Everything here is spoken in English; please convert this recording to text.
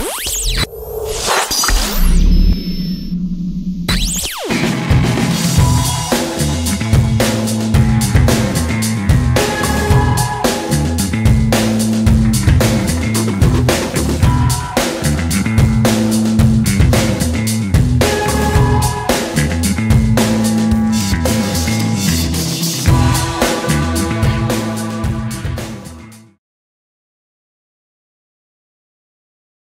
Bye.